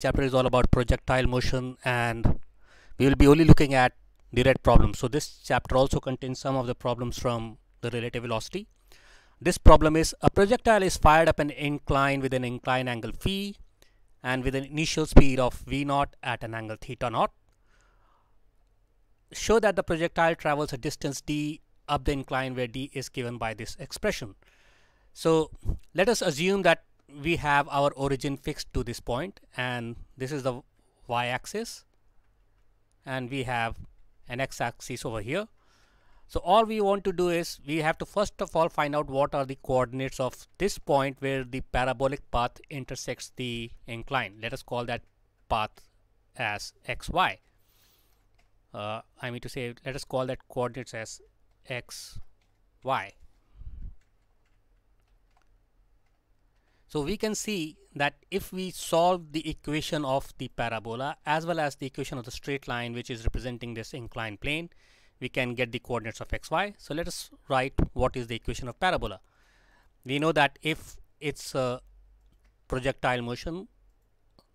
chapter is all about projectile motion and we will be only looking at direct problems. So this chapter also contains some of the problems from the relative velocity. This problem is a projectile is fired up an incline with an incline angle phi and with an initial speed of v naught at an angle theta naught. Show that the projectile travels a distance d up the incline where d is given by this expression. So let us assume that we have our origin fixed to this point and this is the y-axis and we have an x-axis over here. So all we want to do is we have to first of all find out what are the coordinates of this point where the parabolic path intersects the incline. Let us call that path as xy. Uh, I mean to say let us call that coordinates as x, So we can see that if we solve the equation of the parabola as well as the equation of the straight line which is representing this inclined plane, we can get the coordinates of xy. So let us write what is the equation of parabola. We know that if it's a projectile motion,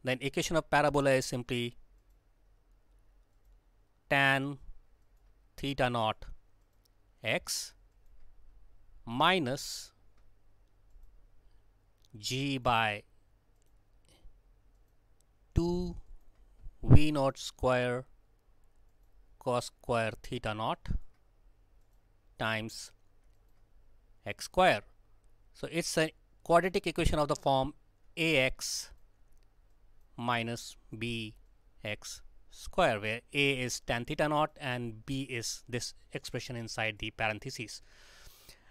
then equation of parabola is simply tan theta naught x minus g by 2 v naught square cos square theta naught times x square. So it's a quadratic equation of the form ax minus bx square where a is tan theta naught and b is this expression inside the parentheses.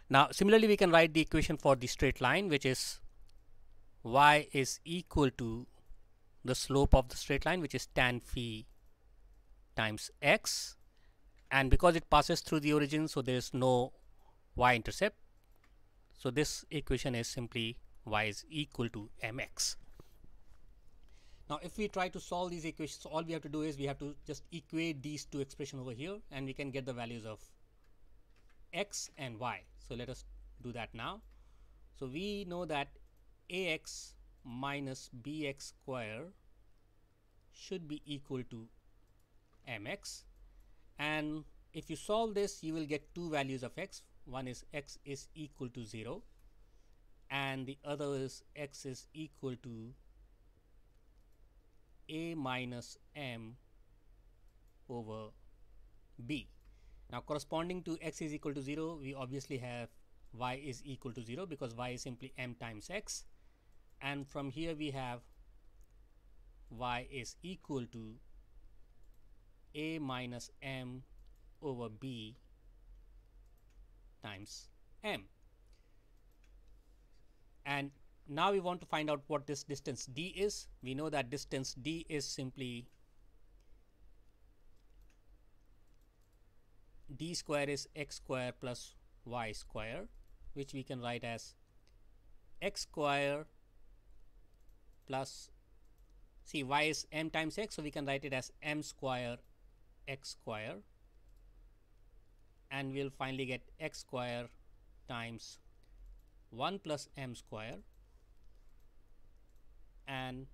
Now similarly we can write the equation for the straight line which is y is equal to the slope of the straight line which is tan phi times x. And because it passes through the origin so there is no y-intercept. So this equation is simply y is equal to mx. Now if we try to solve these equations all we have to do is we have to just equate these two expressions over here and we can get the values of x and y. So let us do that now. So we know that ax minus bx square should be equal to mx. And if you solve this you will get two values of x. One is x is equal to 0 and the other is x is equal to a minus m over b. Now corresponding to x is equal to 0 we obviously have y is equal to 0 because y is simply m times x and from here we have y is equal to a minus m over b times m. And now we want to find out what this distance d is. We know that distance d is simply d square is x square plus y square which we can write as x square plus see y is m times x so we can write it as m square x square. And we'll finally get x square times 1 plus m square. And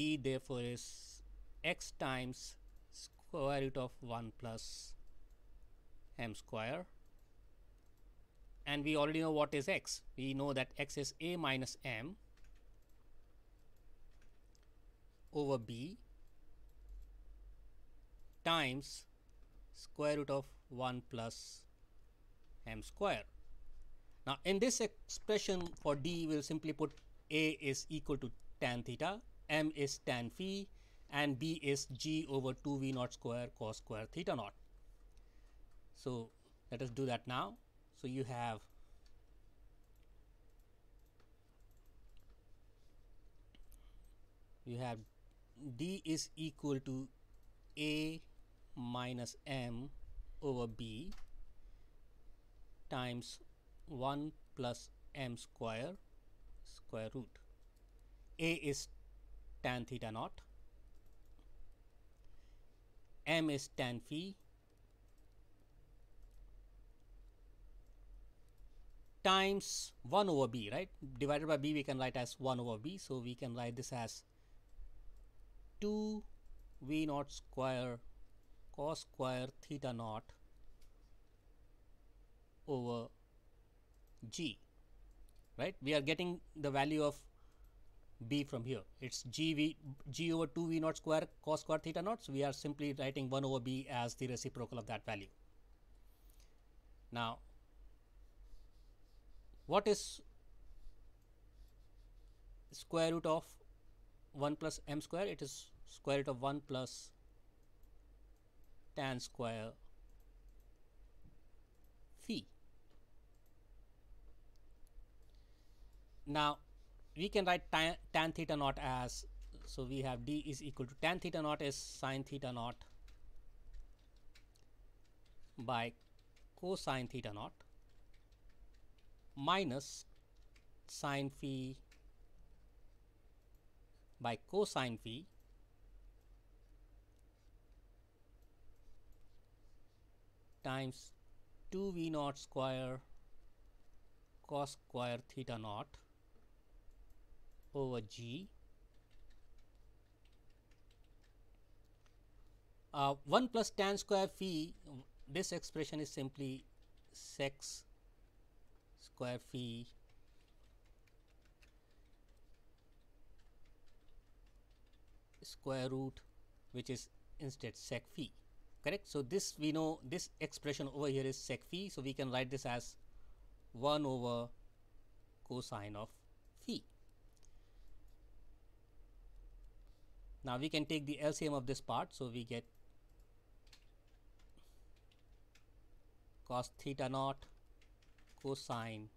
d therefore is x times square root of 1 plus m square. And we already know what is x. We know that x is a minus m over b times square root of 1 plus m square. Now in this expression for d we will simply put a is equal to tan theta, m is tan phi and b is g over 2 v naught square cos square theta naught. So let us do that now. So you have you have d is equal to a minus m over b times 1 plus m square square root. a is tan theta naught, m is tan phi. Times 1 over b right? Divided by b we can write as 1 over b. So we can write this as 2 v naught square cos square theta naught over g right? We are getting the value of b from here. It's g v g over 2 v naught square cos square theta naught so we are simply writing 1 over b as the reciprocal of that value. Now what is square root of 1 plus m square? It is square root of 1 plus tan square phi. Now we can write tan, tan theta naught as so we have d is equal to tan theta naught is sine theta naught by cosine theta naught minus sine phi by cosine phi times 2 v naught square cos square theta naught over g uh, 1 plus tan square phi this expression is simply sec square phi square root which is instead sec phi correct? So this we know this expression over here is sec phi. So we can write this as 1 over cosine of phi. Now we can take the LCM of this part. So we get cos theta naught cosine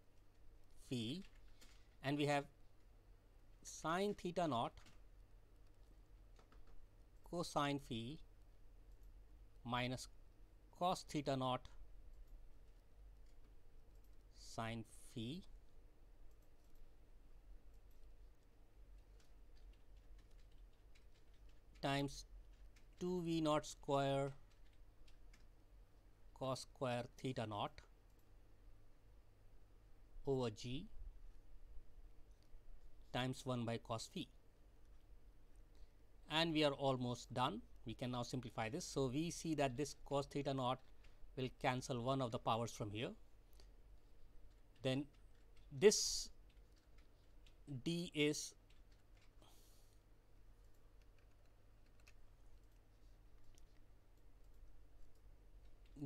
phi. And we have sine theta naught cosine phi minus cos theta naught sine phi times 2 v naught square cos square theta naught over g times 1 by cos phi. And we are almost done we can now simplify this. So we see that this cos theta naught will cancel one of the powers from here. Then this d is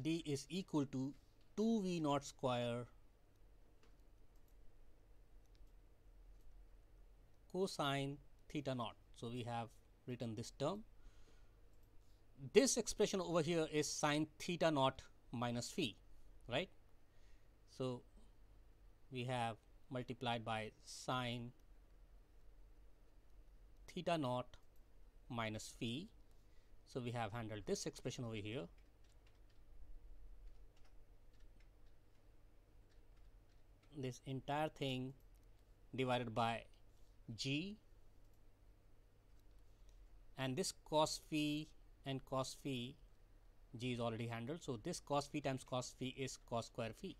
d is equal to 2 v naught square cosine theta naught. So we have written this term. This expression over here is sine theta naught minus phi, right? So we have multiplied by sine theta naught minus phi. So we have handled this expression over here. This entire thing divided by g and this cos phi and cos phi g is already handled. So, this cos phi times cos phi is cos square phi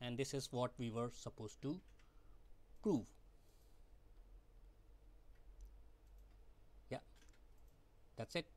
and this is what we were supposed to prove. Yeah, that is it.